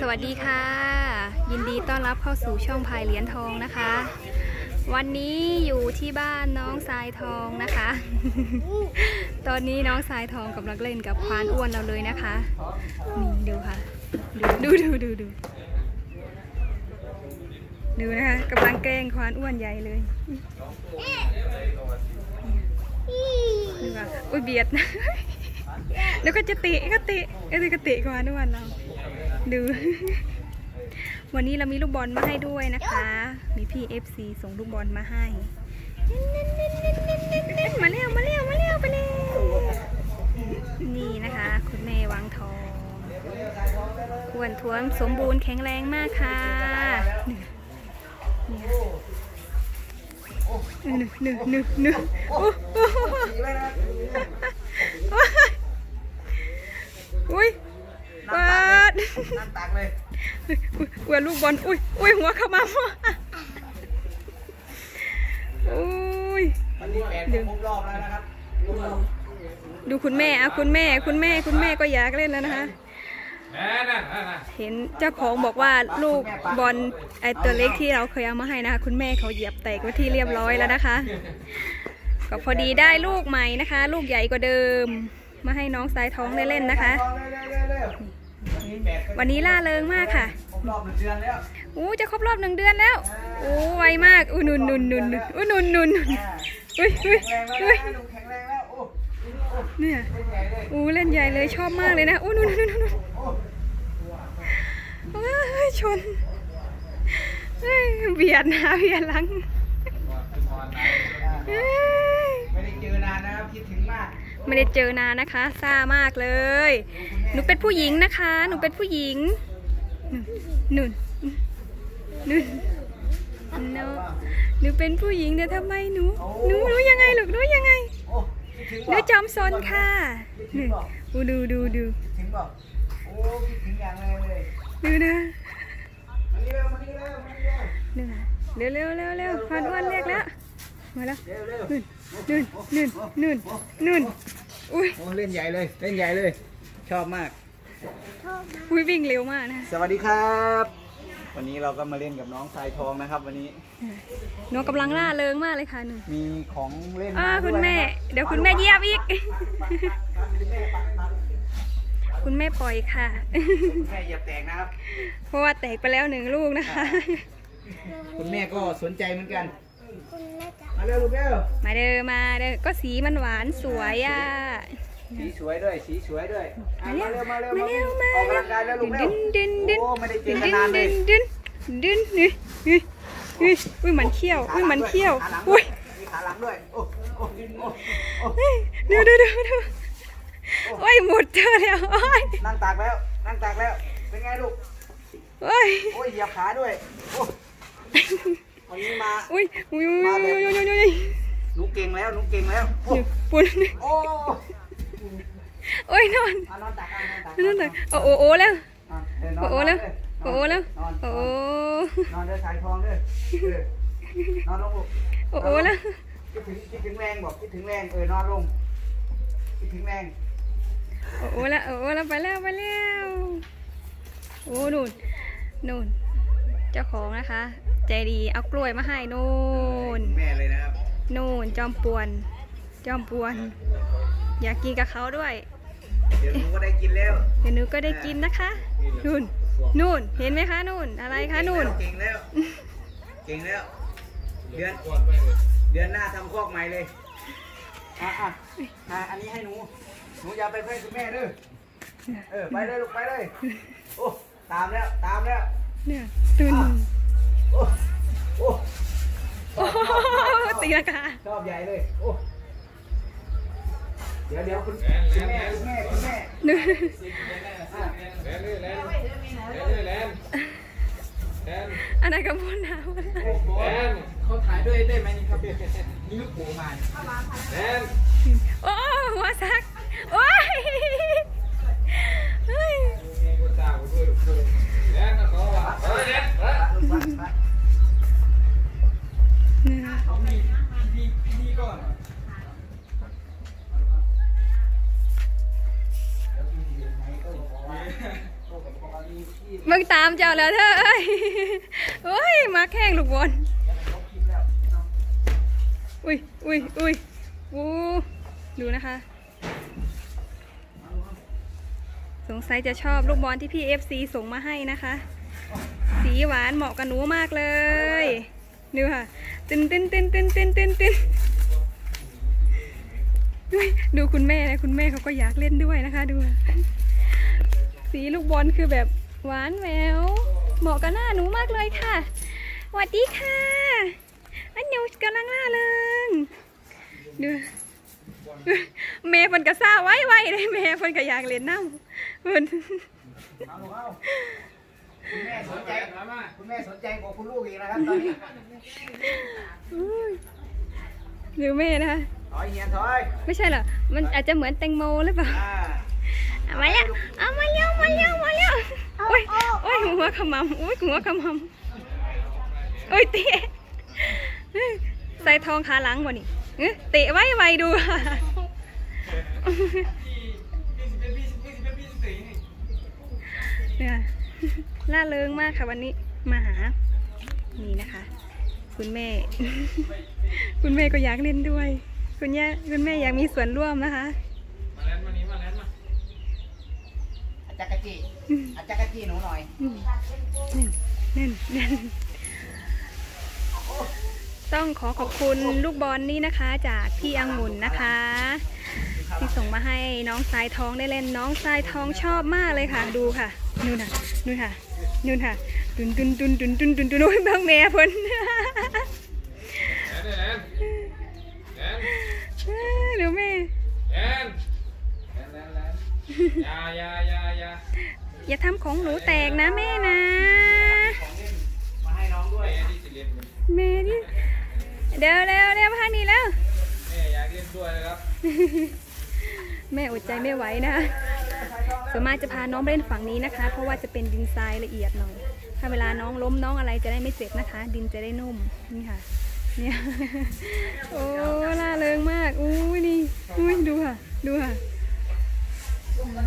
สวัสดีค่ะ ยินดีต้อนรับเข้าสู่ช่องพายเหรียญทองนะคะ วันนี้อยู่ที่บ้านน้องทรายทองนะคะ ตอนนี้น้องทรายทองกำลังเล่นกับควานอ้วนเราเลยนะคะนี่ดูค่ะ ดูดูดูดูดูนะคะกำลังแกล้งควานอ้วนใหญ่เลยดูค่ะอุ้ยเบียดนะแล้วก็จะเตะก็เตะเอ้ยก็เตะควานอ้วนเรา ดู วันนี้เรามีลูกบอลมาให้ด้วยนะคะ มีพี่ FC ส่งลูกบอลมาให้ มาเร็วมาเร็วมาเร็วไปเร็วนี่นะคะ คุณแม่วังทองอ้วนท้วมสมบูรณ์แข็งแรงมากค่ะนี่นี่หนึ่งหนึ่งหนึ่งโอ้โหอุ้ย เปิดนั่นตักเลยเวยลูกบอลอุ้ยอุ้ยหัวเข้ามาอุ้ยวันนี้แปดครบรอบแล้วนะครับดูคุณแม่อะคุณแม่คุณแม่คุณแม่ก็อยากเล่นแล้วนะคะนั่นน่ะนั่นน่ะเห็นเจ้าของบอกว่าลูกบอลไอตัวเล็กที่เราเคยเอามาให้นะคะคุณแม่เขาเหยียบแตกไว้ที่เรียบร้อยแล้วนะคะ ก็พอดีได้ลูกใหม่นะคะ ลูกใหญ่กว่าเดิม มาให้น้องสายท้องได้เล่นนะคะเร็ วเร็วเร็ววันนี้แปดวันนี้ล่าเริงมากค่ะครบรอบหนึ่งเดือนแล้วอู้จะครบรอบหนึ่งเดือนแล้วอู้ไวมากอู้นุนนุนนุนนุนอู้นุนนุนนุนอ่าอุ้ยอุ้ยแข็งแรงอุ้แล้ยวนะลุงแข็งแรงแล้วโอ้โอ้เนี่ยเป็นใหญ่เลยอู้เล่นใหญ่เลยชอบมากเลยนะอู้นุนนุนนุนนุนโอ้เฮ้ยชนเฮ้ยเบียดนะเบียดหลังเฮ้ยไม่ได้เจอนานนะครับคิดถึงมาก ไม่ได้เจอนานนะคะซ่ามากเลย หนูเป็นผู้หญิงนะคะ หนูเป็นผู้หญิงหนุนหนุนหนูหนูเป็นผู้หญิงแต่ทำไมหนูหนูหนูยังไงลูกหนูยังไงหนูจอมซนค่ะหนูดูดูดูดูดูนะเร็วเร็วเร็วเร็วพานอ้วนเรียกแล้ว มาแล้วเร็วเร็วนุ่นนุ่นนุ่นนุ่นอุ้ยโอ้เล่นใหญ่เลย เล่นใหญ่เลย ชอบมากอุ้ยวิ่งเร็วมากนะ สวัสดีครับ วันนี้เราก็มาเล่นกับน้องทรายทองนะครับ วันนี้ น้องกำลังล่าเริงมากเลยค่ะหนูมีของเล่นอ่ามาคุณด้วยแม่นะครับเดี๋ยวคุณแม่เยียบอีก คุณแม่ปล่อยค่ะ คุณแม่อย่าแตกนะครับ เพราะว่าแตกไปแล้วหนึ่งลูกนะคะ คุณแม่ก็สนใจเหมือนกันมา เร็วลูกเร็วมาเด้อมาเด้อก็สีมันหวานสวยอะสีสวยด้วยสีสวยด้วยอะมาเร็วมาเร็วมาเร็วมาออกกำลังกายแล้วลูกเร็ดึวนดึนดึนโอ้ไม่ได้เจดึอนกันนานเลยดึนดึนดึนอุ้ยอุ้ยอุ้ยมันเขี้ยวอุ้ยมันเขี้ยวอุ้ยมีขาหลังด้วยโอ้โอ้โอ้โอ้เฮ้ยดูดูดูดูโอ้ยหมดเธอแล้วโอ้ยนั่งตากแล้วนั่งตากแล้วเป็นไงลูกโอ้ยโอ้ยเหยียบขาด้วยโอ้ วันนี้มาอุ้ยอุ้ยอุ้ยอุ้ยอุ้ยอุ้ยอุ้ยหนูเก่งแล้วหนูเก่งแล้วโอ้ปุ่นโอ้โอ้ยนอนอะนอนตักอะนอนตักนอนแต่โอ้โอ้โอ้แล้วอะเดินนโอ้อนโอ้แล้วนโอ้โอ้แล้วนอนโอ้นโอ้อนนอนเดินสายทองเด้อเออนอนลงลูกโอ้โอ้แล้วคิดถึงคิดถึงแรงบอกคิดถึงแรงเออนอนลงคิดถึงแรงโอ้โอ้แล้วโอ้โอ้แล้วไปแล้วไปแล้วโอ้นู่นนู่นเจ้าของนะคะ ใจดีเอากล้วยมาให้นู่นแม่เลยนะครับนู่นจอมปวน จอมปวน อยากกินกับเขาด้วย เดี๋ยวหนูก็ได้กินแล้วเดี๋ยวหนูก็ได้กินนะคะนู่นนู่นเห็นไหมคะนู่นอะไรคะนู่นเก่งแล้วเก่งแล้ว เดือนเดือนหน้าทำคอกใหม่เลยอะอะอะอันนี้ให้หนูหนูอย่าไปเพื่อนคุณแม่เด้อเออไปเลยลูกไปเลยโอ้ตามแล้วตามแล้วเนี่ยตุน โอ้โอ้ตีละกาชอบใหญ่เลยโอ้เดี๋ยวเดี๋ยวคุณคุณแม่คุณแม่คุณแม่แลนเลยแลนแลนเลยแลนแลนอันนั้นกับพูดนาวแลนเขาถ่ายด้วยได้ไหมนี่ครับนี่ลูกปูมาแลนโอ้หัวซักโอ้ย บิ่งตามเจ้าแล้วเธอเอ้ยโอ้ยมาแข่งลูกบอลอุ้ยอุ้ยอุ้ยอู้ดูนะคะ สงสัยจะชอบลูกบอลที่พี่ FC ส่งมาให้นะคะ สีหวานเหมาะกับหนูมากเลยดูค่ะตินตินตินตินตินตินตินดูคุณแม่นะคุณแม่เขาก็อยากเล่นด้วยนะคะ ดู สีลูกบอลคือแบบ หวานแหววเหมาะกับหน้าหนูมากเลยค่ะสวัสดีค่ะอันหนูกำลังล่าเริงดูเมย์เพิ่นกระซ่าไว้ไว้เลยเมย์เพิ่นก็อยากเล่นน้ำเพิ่นเอาลูกเอาคุณแม่สนใจคุณแม่สนใจกว่าคุณลูกอีกนะครับตอนนี้อุ้ยหรือแม่นะคะถอยเฮียนถอยไม่ใช่เหรอมันอาจจะเหมือนแตงโมหรือเปล่าอ่า เอามาแล้วเอามาเร็วมาเร็วมาเร็วโอ้ยโอ้ยหัวขมำโอ้ยหัวขมำโอ้ยเตะใส่ทองขาหลังวะนี่เอ้เตะไว้ไวดูเนี่ยล่าเริงมากค่ะวันนี้มาหา นี่นะคะ คุณแม่ คุณแม่ก็อยากเล่นด้วย คุณย่าคุณแม่อยากมีส่วนร่วมนะคะ มาแล้วมานี้มาแล้วมา อา จักรจี้อาจักรจี้หนูหน่อยอืมแน่นแน่นแน่นต้องขอขอบคุณลูกบอลนี่นะคะ จากพี่อังุ่นนะคะ ที่ส่งมาให้น้องสายทองได้เล่นน้องสายทองชอบมากเลยค่ะ ดูค่ะนู่นค่ะนู่นค่ะนู่นค่ะดุนดุนดุนดุนดุนดุนดุนโอ้ยบางแม่เพิ่นแลนแลนแลนเดี๋ยวแม่แลนแลนแลนแลนยายายายา อย่าทำของหนูแตกนะแม่นะของเล่นมาให้น้องด้วยแม่ที่สิเล่นแม่ดิเดี๋ยวเดี๋ยวเดี๋ยวพักนี้แล้วแม่อยากเล่นด้วยนะครับ แม่อดใจไม่ไหวนะส่วนมากจะพาน้องไปเล่นฝั่งนี้นะคะ เพราะว่าจะเป็นดินทรายละเอียดหน่อย ถ้าเวลาน้องล้มน้องอะไรจะได้ไม่เจ็บนะคะ ดินจะได้นุ่มนี่ค่ะเนี่ยโอ้ล่าเริงมากอุ้ยนี่อุ้ยดูค่ะ ดูค่ะ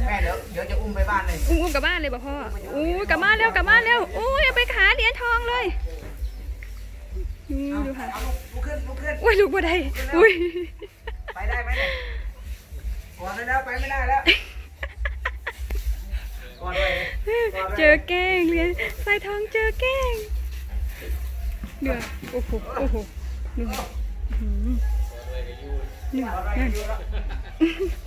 แม่เดี๋ยวเดี๋ยวจะอุ้มไปบ้านเลยอุ้มอุ้มกลับบ้านเลยป่ะพ่ออุ้ยกลับบ้านเร็วกลับบ้านเร็วอุ้ยเอาไปขาเหรียญทองเลยนี่ดูค่ะเอาลูกลุกขึ้นลุกขึ้นอุ้ยลูกบัได้อุ้ยไปได้ไหมเนี่ยก่อนได้แล้วไปไม่ได้แล้วก่อนเลยก่อนเลยเจอแกล้งเรียนสายทองเจอแกล้งเดือดโอ้โหโอ้โหดูค่ะอื้อหือเดือดนั่น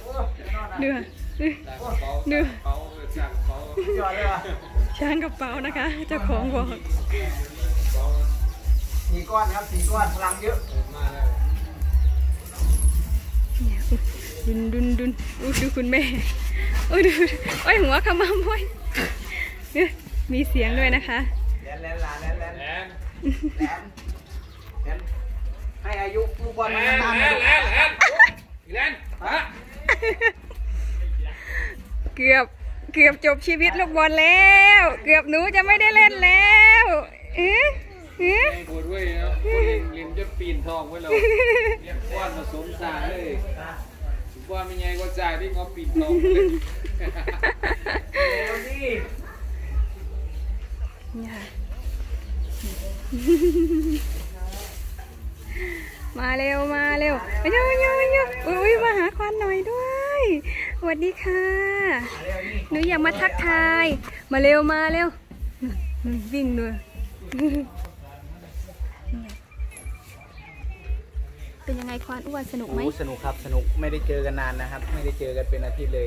โอ้ยนอนอะเดือด จากกระเป๋าจากกระเป๋าจากกระเป๋าจอดเลยว่ะช้างกระเป๋านะคะเจ้าของบอกสี่ก้อนครับสี่ก้อนพลังเยอะมาแล้วเนี่ยอุ๊ยดุนดุนดุนอุ้ยดูคุณแม่โอ้ยดูโอ้ยหัวขมำโอ้ยเนี่ยมีเสียงด้วยนะคะแลนแลนลาแลนแลนแลแลนนแลนให้อายุลูกบอลแลมันนนานแลๆนะนลูกแลนแลนแลนฮะ เกือบเกือบจบชีวิตลูกบอลแล้ว เกือบหนูจะไม่ได้เล่นแล้วเอ๊ะเอ๊ะปวดด้วยนะเล่นเล่นจะปีนทองไว้เราเรียกก้อนผสมสารเลยก้อนเป็นไงก็จ่ายที่เขาปีนทองเลยเร็วมาเร็วมาเร็วมาเร็วมาเร็วมาเร็วอุ้ยมาหาควันหน่อยด้วย สวัสดีค่ะเร็วนี่หนูอยากมาทักทาย มาเร็วมาเร็วนู่นวิ่งเลยเป็นยังไงควานอ้วนสนุกไหมโอ้สนุกครับสนุกไม่ได้เจอกันนานนะครับ ไม่ได้เจอกันเป็นอาทิตย์เลย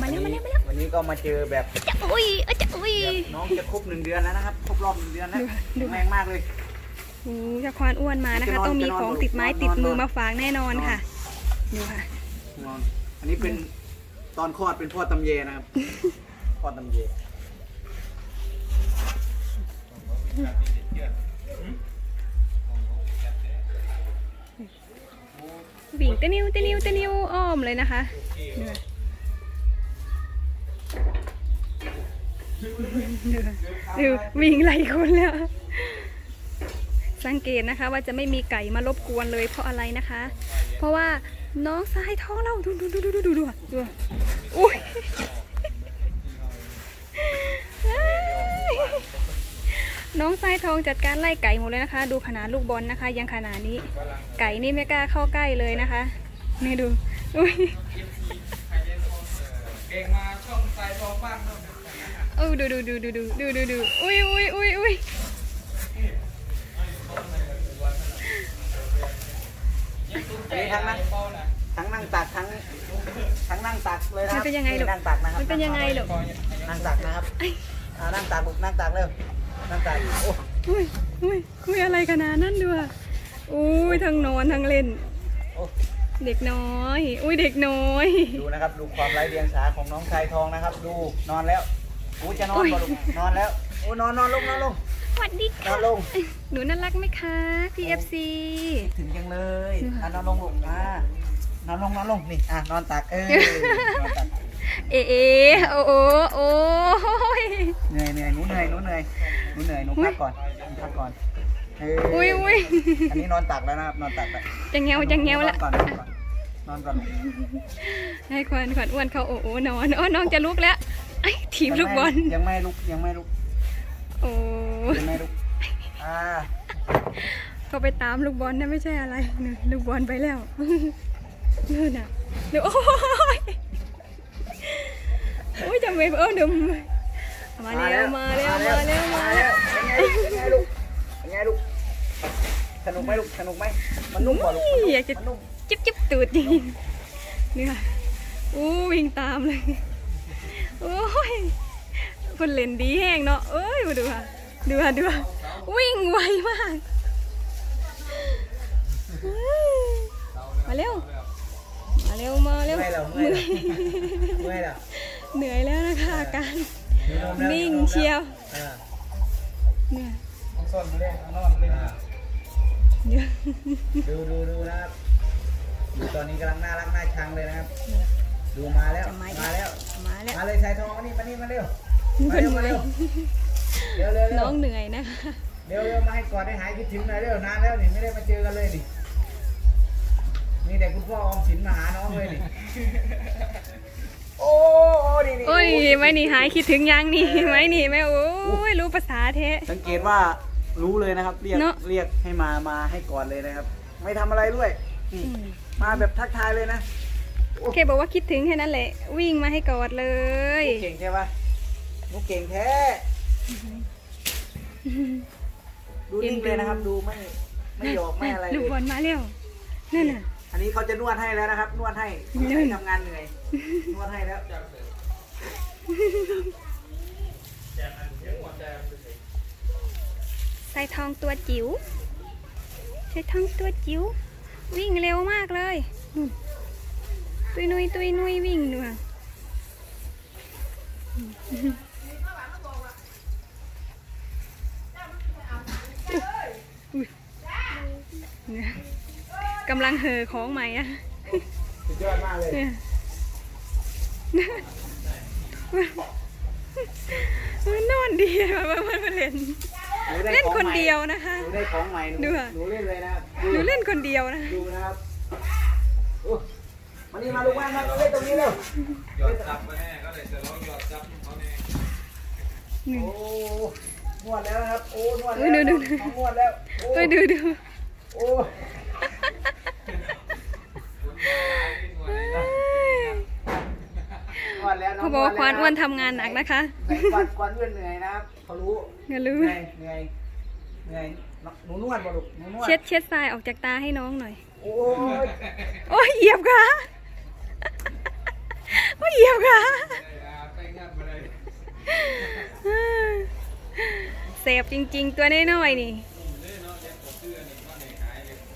มาเร็ววัมานเร็นี้วมาเร็ววันนี้ก็มาเจอแบบจะอุ้ยเอ้ยจะอุ้ยน้องจะครบหนึ่งเดือนแล้วนะครับครบรอบหนึ่งเดือนแล้วดูค่ะดูแข็งแรงมากเลยโอ้จะควานอ้วนมานะคะจะนอนต้องมีจะนอนของติดไม้นอนติดมือนอนมาฝากแน่นอนค่ะดูค่ะนอนอันนี้เป็น ตอนคลอดเป็นพ่อตำเยนะครับ พ่อตำเยวิ่งเตะนิวเตะนิวเตะนิวอ้อมเลยนะคะดูค่ะดูค่ะดูวิ่งไล่คนแล้ว สังเกตนะคะว่าจะไม่มีไก่มารบกวนเลยเพราะอะไรนะคะ เพราะว่าน้องสายท้องเราดูดูดูดูดูดูดูดูอุ้ยน้องทรายทองจัดการไล่ไก่หมดเลยนะคะ ดูขนาดลูกบอลนะคะ ยังขนาดนี้ ไก่นี่ไม่กล้าเข้าใกล้เลยนะคะนี่ดูอุ้ยเก่งมาช่องสายทองบ้านเนาะเออดูดูดูดูดูดูดูดูอุ้ยอุ้ยอุ้ยอุ้ย อันนี้ทั้งนั่งทั้งนั่งตักทั้งทั้งนั่งตักเลยนะคมัรันบเป็นยังไงลูกนั่งตักนะครับมันเป็นยังไงลูกนั่งตักนะครับอ่านั่งตักลูกนั่งตักเร็วนั่งตักโอ้อุ้ยอุ้ยอุ้ยอะไรขนาดนั้นดูอะอุ้ยทั้งนอนทั้งเล่นโอ้เด็กน้อย อุ้ยเด็กน้อย ดูนะครับ ดูความไร้เดียงสาของน้องชายทองนะครับ ดูนอนแล้วอู้จะนอนก่อนลูกนอนแล้ว โอ้นอนนอนลงนอนลง สวัสดีนอค่ะนลง หนูน่ารักไหมคะ พี่เอฟซีถึงจังเลยอะนอนลงลูกอ่านอนลงนอนลงนี่อะนอนตักเออ นอนตักเอเอโอ้โอ้โอ้ยเหนื่อยเหนื่อยหนูเหนื่อยหนูเหนื่อยหนูเหนื่อยหนูพักก่อนพักก่อนเอออุ้ยอุ้ยอันนี้นอนตักแล้วนะครับนอนตักแล้วจะเงวจะเงวละนอนก่อนนอนก่อนนอนก่อนให้ควันขวัญอ้วนเขาโอ้โอ้นอนโอ้น้องจะลุกแล้วไอ้ทีมลูกบอลยังไม่ลุกยังไม่ลุกโอ้ ยังไม่ลุกอ่าก็ไปตามลูกบอลนะไม่ใช่อะไรนี่ลูกบอลไปแล้วนู่นน่ะเดี๋ยวโอ้ยโอ้ยจำเวฟเออเดี๋ยวมาแล้วมาแล้วมาแล้วมาแล้วเป็นไงเป็นไงลูกเป็นไงลูกสนุกไหมลูกสนุกไหมมันนุ่มกว่าลูกมันนุ่มอยากจะมันนุ่มจิ๊บจิ๊บตูดจริงเนี่ยอู้วิ่งตามเลยโอ้ยคนเล่นดีแห้งเนาะเอ้ยมาดูค่ะ ดูค่ะดูค่ะวิ่งไวมากเฮ้ยมาเร็ว มาเร็ว มาเร็วเมื่อยแล้วเมื่อยแล้วเมื่อยแล้วเหนื่อยแล้วนะคะอาการมีลมแล้วนิ่งมีลมแล้วเชียวเออเนี่ยต้องซ่อนมาเล่นนอนเล่นอ่าเดี๋ยวดูดูดูนะครับดูตอนนี้กำลังน่ารักน่าชังเลยนะครับ ดูมาแล้วจะมาอีกมาแล้ว มาแล้ว มาเลยชายทองมานี่มานี่มาเร็วคมานเร็วเหมานื่อยเร็ว เร็วเร็วเร็น้วองเหนื่อยนะคะเร็วเร็วมาให้กอดให้หายคิดถึงหน่อยเร็วนานแล้วนี่ไม่ได้มาเจอกันเลยดินี่แต่คุณพ่อออมสินมาหาน้องเลยนี่โอ้โอ้ดีดีโอ้ยไม่หนีหายคิดถึงยังนี่ไม่หนีไม่โอ้ยรู้ภาษาเทะ สังเกตว่ารู้เลยนะครับ เรียกเนอะ เรียกให้มามาให้กอดเลยนะครับ ไม่ทำอะไรด้วยนี่มาแบบทักทายเลยนะแค่บอกว่าคิดถึงแค่นั้นแหละ วิ่งมาให้กอดเลยลูกเก่งใช่ปะลูกเก่งแท้ ดูนิ่งเลยนะครับ ดูไม่ไม่หยอกไม่อะไรลูกเลบอยลมาเร็วนั่นน่ะ อันนี้เขาจะนวดให้แล้วนะครับ นวดให้นวดให้ทำงานเหนื่อยนวดให้แล้วใส่ทองตัวจิ๋วใส่ทองตัวจิ๋ววิ่งเร็วมากเลยนู่นตุยนุยตุยนุยวิ่งหนูอ เนี่ยกำลังเห่อของใหม่อะสุดยอดมากเลยเนี่ยมันนอนดีอะมันมันเล่นหได้เล่นของคนใหม่เดียวนะคะหนูได้ของใหม่หนูดูอะหนูเล่นเลยนะครับหนูเล่นคนเดียวนะดูนะครับโอ้มานี่มาลูกแม่มาเล่นตรงนี้เร็วหยอดจับมาแน่ก็เลยจะร้องหยอดจับเขาแน่หนึ่งโอ้ นวดแล้วนะครับ โอ้ นวดเอ้แล้ยวดูดูดูน้องนวดแล้วโอ้เอ้ยดูดูโอ้นวดแล้วน้งเขาบอกว่าควานอ้วนแล้ทำงานหนักนะคะไหนควานควานอ้วนเหนื่อยนะครับเขารู้อย่าลืเหมนื่อยเหนื่อยเหนื่อยหนูนวดบ่ลูกหนูนวดเช็ดเช็ดทรายออกจากตาให้น้องหน่อย โอ้ยโอ้ยเหยียบค่ะโอ้ยเหยียบค่ะไปงับมา เลยเสพจริง ๆ ตัวน้อยๆนี่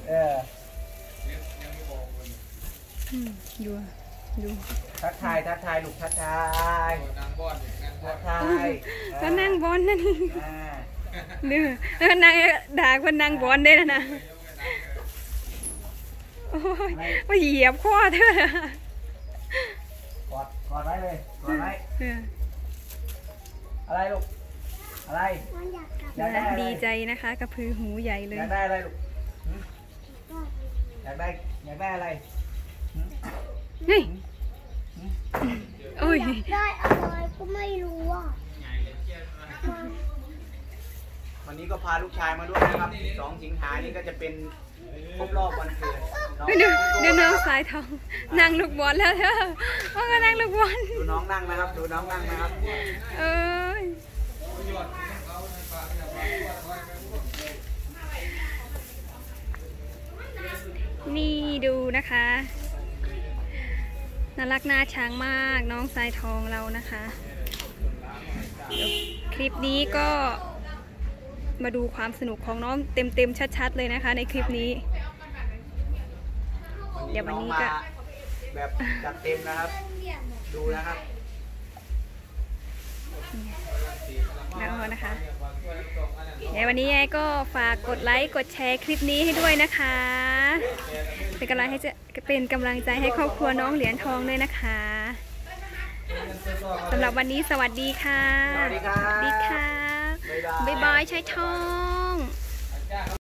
เอออืมดูดูทักทายทักทายลูกทักทายนางบอนนางบอทันกทายก็นั่งบอลนั่นอ่าดื้อแล้วนางด่าคนนางบอลได้แล้วนะโอ้ยว่าเหยียบข้อเธอกอดกอดไว้เลยกอดไว้เอออะไรลูก อะไรอยากได้อะไรดีใจนะคะกระพือหูใหญ่เลยอยากได้อะไรลูกหืมอยากได้อยากได้อะไรหืมเฮ้ยโอ้ยได้อะไรก็ไม่รู้อะวันนี้นี้ก็พาลูกชายมาด้วยนะครับสองสิงหานี้ก็จะเป็นครบรอบวันเกิดน้องดูดูน้องสายทองนั่งลูกบอลแล้วเธอว่าก็นั่งลูกบอลดูน้องนั่งนะครับ ดูน้องนั่งนะครับ เอ้ย นี่ดูนะคะ น่ารักน่าช้างมากน้องสายทองเรานะคะ คลิปนี้ก็มาดูความสนุกของน้องเต็มๆชัดๆเลยนะคะ ในคลิปนี้ เดี๋ยววันนี้ก็แบบจัดเต็มนะครับ ดูนะครับ แล้วนะคะเดี๋ยววันนี้ยายก็ฝากกดไลค์กดแชร์คลิปนี้ให้ด้วยนะคะ เป็นกำลังให้จะเป็นกำลังใจให้ครอบครัวน้องเหรียญทองด้วยนะคะสำหรับวันนี้สวัสดีค่ะ สวัสดีครับสวัสดีค่ะบ๊ายบายบ๊ายบายชายทอง